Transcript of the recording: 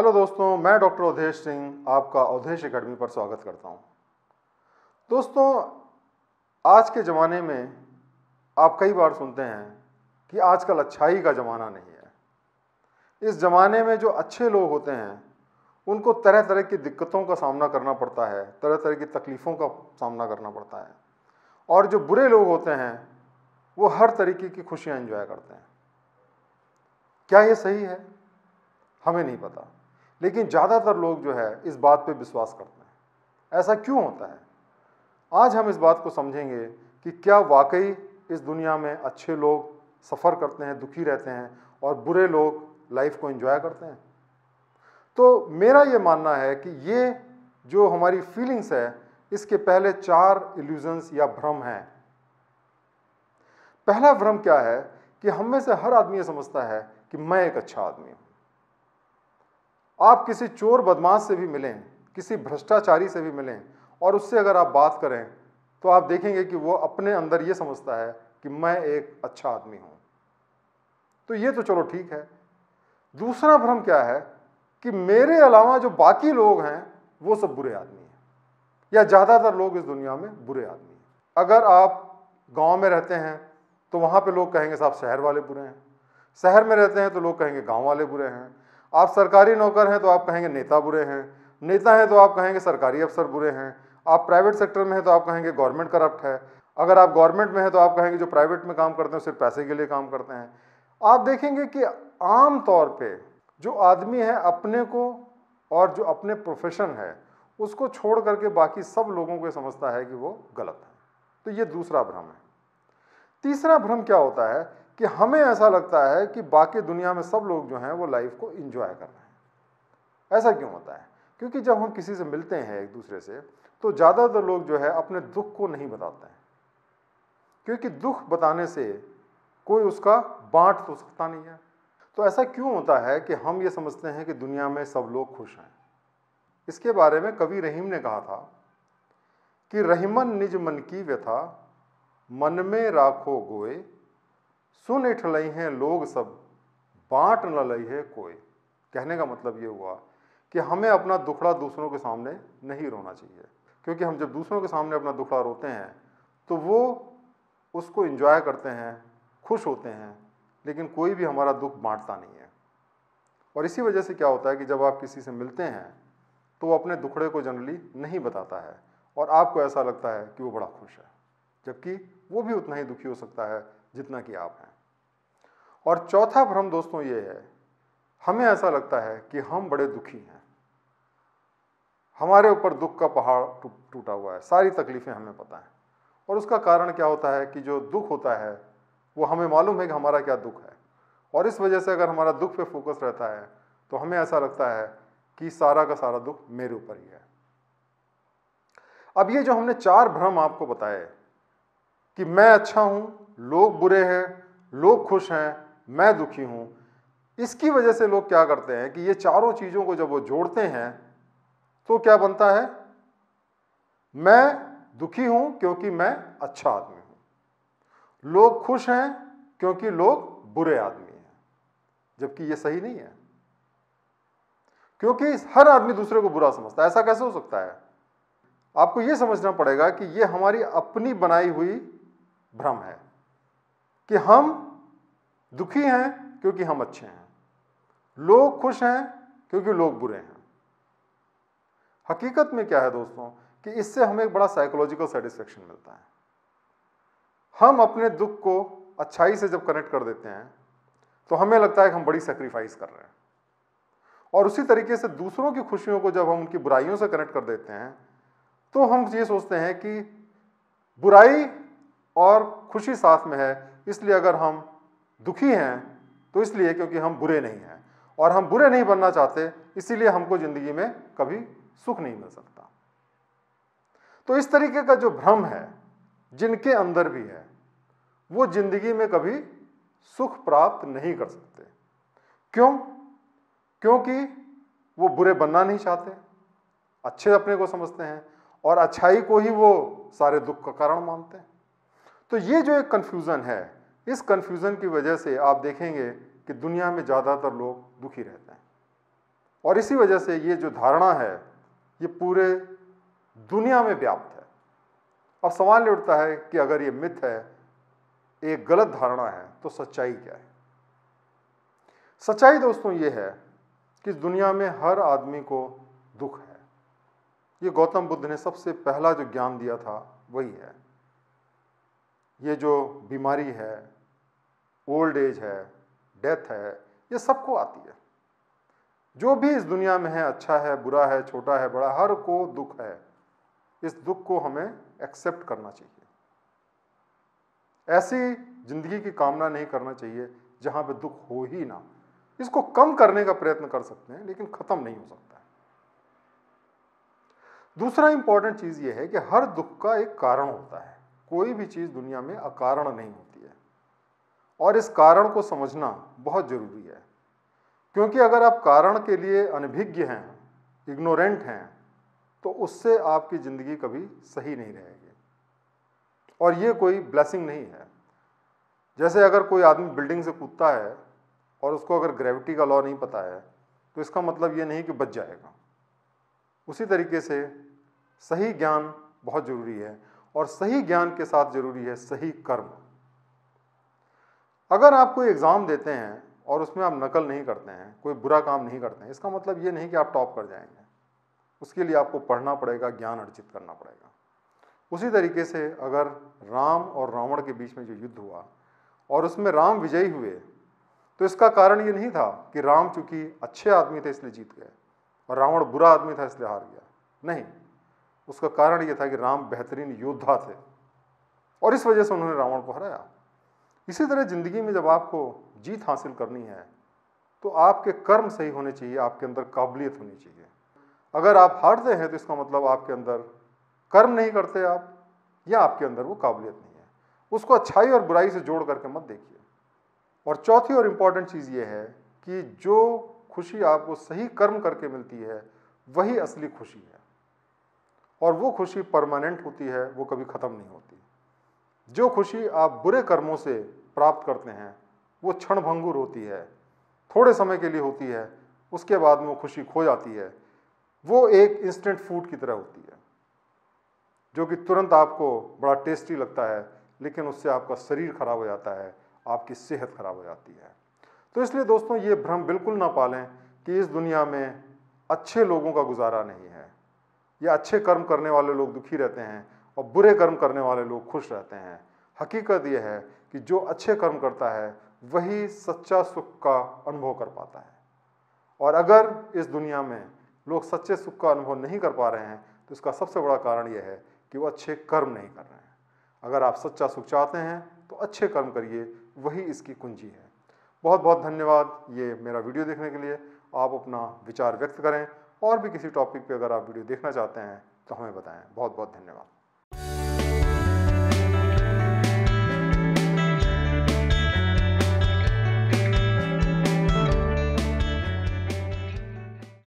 Hello दोस्तों, मैं doctor Awadhesh Singh आपका अवधेश एकेडमी पर स्वागत करता हूँ। दोस्तों, आज के ज़माने में आप कई बार सुनते हैं कि आजकल अच्छाई का ज़माना नहीं है। इस ज़माने में जो अच्छे लोग होते हैं, उनको तरह तरह की दिक्कतों का सामना करना पड़ता है तरह तरह की तकलीफ़ों का सामना करना पड़ता है। और जो बुरे लोग होते हैं, वो हर तरीके की खुशियाँ एंजॉय करते हैं। क्या ये सही है? हमें नहीं पता। लेकिन ज़्यादातर लोग जो है इस बात पे विश्वास करते हैं। ऐसा क्यों होता है? आज हम इस बात को समझेंगे कि क्या वाकई इस दुनिया में अच्छे लोग सफ़र करते हैं, दुखी रहते हैं और बुरे लोग लाइफ को एंजॉय करते हैं? तो मेरा ये मानना है कि ये जो हमारी फीलिंग्स है, इसके पहले चार इल्यूजन्स या भ्रम हैं। पहला भ्रम क्या है कि हम में से हर आदमी ये समझता है कि मैं एक अच्छा आदमी हूँ। आप किसी चोर बदमाश से भी मिलें, किसी भ्रष्टाचारी से भी मिलें और उससे अगर आप बात करें तो आप देखेंगे कि वो अपने अंदर ये समझता है कि मैं एक अच्छा आदमी हूँ। तो ये तो चलो ठीक है। दूसरा भ्रम क्या है कि मेरे अलावा जो बाकी लोग हैं, वो सब बुरे आदमी हैं, या ज़्यादातर लोग इस दुनिया में बुरे आदमी हैं। अगर आप गाँव में रहते हैं तो वहाँ पे लोग कहेंगे साहब शहर वाले बुरे हैं, शहर में रहते हैं तो लोग कहेंगे गाँव वाले बुरे हैं आप सरकारी नौकर हैं तो आप कहेंगे नेता बुरे हैं। नेता हैं तो आप कहेंगे सरकारी अफसर बुरे हैं। आप प्राइवेट सेक्टर में हैं तो आप कहेंगे गवर्नमेंट करप्ट है। अगर आप गवर्नमेंट में हैं तो आप कहेंगे जो प्राइवेट में काम करते हैं, सिर्फ़ पैसे के लिए काम करते हैं। आप देखेंगे कि आम तौर पे जो आदमी है अपने को और जो अपने प्रोफेशन है, उसको छोड़ करके बाकी सब लोगों को समझता है कि वो गलत है। तो ये दूसरा भ्रम है। तीसरा भ्रम क्या होता है? कि हमें ऐसा लगता है कि बाकी दुनिया में सब लोग जो हैं वो लाइफ को इंजॉय कर रहे हैं। ऐसा क्यों होता है? क्योंकि जब हम किसी से मिलते हैं एक दूसरे से तो ज़्यादातर लोग जो है अपने दुख को नहीं बताते हैं। क्योंकि दुख बताने से कोई उसका बांट तो सकता नहीं है। तो ऐसा क्यों होता है कि हम ये समझते हैं कि दुनिया में सब लोग खुश हैं? इसके बारे में कवि रहीम ने कहा था कि रहीमन निज मन की व्यथा, मन में राखो गोए सुन इठ लई हैं लोग सब, बांट न लई है कोई। कहने का मतलब ये हुआ कि हमें अपना दुखड़ा दूसरों के सामने नहीं रोना चाहिए। क्योंकि हम जब दूसरों के सामने अपना दुखड़ा रोते हैं तो वो उसको इंजॉय करते हैं, खुश होते हैं, लेकिन कोई भी हमारा दुख बांटता नहीं है। और इसी वजह से क्या होता है कि जब आप किसी से मिलते हैं तो वो अपने दुखड़े को जनरली नहीं बताता है। और आपको ऐसा लगता है कि वो बड़ा खुश है, जबकि वो भी उतना ही दुखी हो सकता है जितना कि आप हैं। और चौथा भ्रम दोस्तों ये है, हमें ऐसा लगता है कि हम बड़े दुखी हैं। हमारे ऊपर दुख का पहाड़ टूटा हुआ है, सारी तकलीफ़ें हमें पता है। और उसका कारण क्या होता है कि जो दुख होता है, वो हमें मालूम है कि हमारा क्या दुख है। और इस वजह से अगर हमारा दुख पे फोकस रहता है तो हमें ऐसा लगता है कि सारा का सारा दुख मेरे ऊपर ही है। अब ये जो हमने चार भ्रम आपको बताए, कि मैं अच्छा हूँ, लोग बुरे हैं, लोग खुश हैं मैं दुखी हूँ। इसकी वजह से लोग क्या करते हैं कि ये चारों चीज़ों को जब वो जोड़ते हैं तो क्या बनता है? मैं दुखी हूँ क्योंकि मैं अच्छा आदमी हूँ। लोग खुश हैं क्योंकि लोग बुरे आदमी हैं, जबकि ये सही नहीं है। क्योंकि हर आदमी दूसरे को बुरा समझता है। ऐसा कैसे हो सकता है? आपको यह समझना पड़ेगा कि यह हमारी अपनी बनाई हुई भ्रम है कि हम दुखी हैं क्योंकि हम अच्छे हैं। लोग खुश हैं क्योंकि लोग बुरे हैं। हकीकत में क्या है दोस्तों कि इससे हमें एक बड़ा साइकोलॉजिकल सेटिस्फेक्शन मिलता है। हम अपने दुख को अच्छाई से जब कनेक्ट कर देते हैं तो हमें लगता है कि हम बड़ी सेक्रीफाइस कर रहे हैं। और उसी तरीके से दूसरों की खुशियों को जब हम उनकी बुराइयों से कनेक्ट कर देते हैं तो हम ये सोचते हैं कि बुराई और खुशी साथ में है, इसलिए अगर हम दुखी हैं तो इसलिए क्योंकि हम बुरे नहीं हैं। और हम बुरे नहीं बनना चाहते, इसीलिए हमको ज़िंदगी में कभी सुख नहीं मिल सकता। तो इस तरीके का जो भ्रम है, जिनके अंदर भी है, वो ज़िंदगी में कभी सुख प्राप्त नहीं कर सकते। क्यों? क्योंकि वो बुरे बनना नहीं चाहते, अच्छे अपने को समझते हैं, और अच्छाई को ही वो सारे दुख का कारण मानते हैं। तो ये जो एक कन्फ्यूज़न है इस कन्फ्यूज़न की वजह से आप देखेंगे कि दुनिया में ज़्यादातर लोग दुखी रहते हैं। और इसी वजह से ये जो धारणा है, ये पूरे दुनिया में व्याप्त है। अब सवाल ये उठता है कि अगर ये मिथ है, एक गलत धारणा है तो सच्चाई क्या है? सच्चाई दोस्तों ये है कि दुनिया में हर आदमी को दुख है। ये गौतम बुद्ध ने सबसे पहला जो ज्ञान दिया था, वही है। ये जो बीमारी है ओल्ड एज है डेथ है, ये सबको आती है। जो भी इस दुनिया में है अच्छा है, बुरा है, छोटा है, बड़ा, हर को दुख है। इस दुख को हमें एक्सेप्ट करना चाहिए। ऐसी ज़िंदगी की कामना नहीं करना चाहिए, जहाँ पे दुख हो ही ना। इसको कम करने का प्रयत्न कर सकते हैं, लेकिन खत्म नहीं हो सकता है। दूसरा इंपॉर्टेंट चीज़ ये है कि हर दुख का एक कारण होता है। कोई भी चीज़ दुनिया में अकारण नहीं होती है। और इस कारण को समझना बहुत ज़रूरी है। क्योंकि अगर आप कारण के लिए अनभिज्ञ हैं, इग्नोरेंट हैं तो उससे आपकी ज़िंदगी कभी सही नहीं रहेगी। और ये कोई ब्लेसिंग नहीं है। जैसे अगर कोई आदमी बिल्डिंग से कूदता है और उसको अगर ग्रेविटी का लॉ नहीं पता है तो इसका मतलब ये नहीं कि बच जाएगा। उसी तरीके से सही ज्ञान बहुत ज़रूरी है। और सही ज्ञान के साथ ज़रूरी है सही कर्म। अगर आप कोई एग्ज़ाम देते हैं और उसमें आप नकल नहीं करते हैं, कोई बुरा काम नहीं करते हैं, इसका मतलब ये नहीं कि आप टॉप कर जाएँगे। उसके लिए आपको पढ़ना पड़ेगा, ज्ञान अर्जित करना पड़ेगा। उसी तरीके से अगर राम और रावण के बीच में जो युद्ध हुआ और उसमें राम विजयी हुए तो इसका कारण ये नहीं था कि राम चूँकि अच्छे आदमी थे इसलिए जीत गए और रावण बुरा आदमी था इसलिए हार गया। नहीं। उसका कारण ये था कि राम बेहतरीन योद्धा थे। और इस वजह से उन्होंने रावण को हराया। इसी तरह ज़िंदगी में जब आपको जीत हासिल करनी है तो आपके कर्म सही होने चाहिए, आपके अंदर काबिलियत होनी चाहिए। अगर आप हारते हैं तो इसका मतलब आपके अंदर कर्म नहीं करते आप, या आपके अंदर वो काबिलियत नहीं है। उसको अच्छाई और बुराई से जोड़ करके मत देखिए। और चौथी और इंपॉर्टेंट चीज़ ये है कि जो खुशी आपको सही कर्म करके मिलती है, वही असली खुशी है। और वो खुशी परमानेंट होती है, वो कभी ख़त्म नहीं होती। जो खुशी आप बुरे कर्मों से प्राप्त करते हैं, वो क्षण भंगुर होती है, थोड़े समय के लिए होती है, उसके बाद में वो खुशी खो जाती है। वो एक इंस्टेंट फ़ूड की तरह होती है, जो कि तुरंत आपको बड़ा टेस्टी लगता है, लेकिन उससे आपका शरीर खराब हो जाता है, आपकी सेहत खराब हो जाती है। तो इसलिए दोस्तों, ये भ्रम बिल्कुल ना पालें कि इस दुनिया में अच्छे लोगों का गुजारा नहीं है। या अच्छे कर्म करने वाले लोग दुखी रहते हैं और बुरे कर्म करने वाले लोग खुश रहते हैं। हकीकत यह है कि जो अच्छे कर्म करता है, वही सच्चा सुख का अनुभव कर पाता है। और अगर इस दुनिया में लोग सच्चे सुख का अनुभव नहीं कर पा रहे हैं तो इसका सबसे बड़ा कारण यह है कि वो अच्छे कर्म नहीं कर रहे हैं। अगर आप सच्चा सुख चाहते हैं तो अच्छे कर्म करिए, वही इसकी कुंजी है। बहुत बहुत धन्यवाद ये मेरा वीडियो देखने के लिए। आप अपना विचार व्यक्त करें और भी किसी टॉपिक पे अगर आप वीडियो देखना चाहते हैं तो हमें बताएँ। बहुत बहुत धन्यवाद।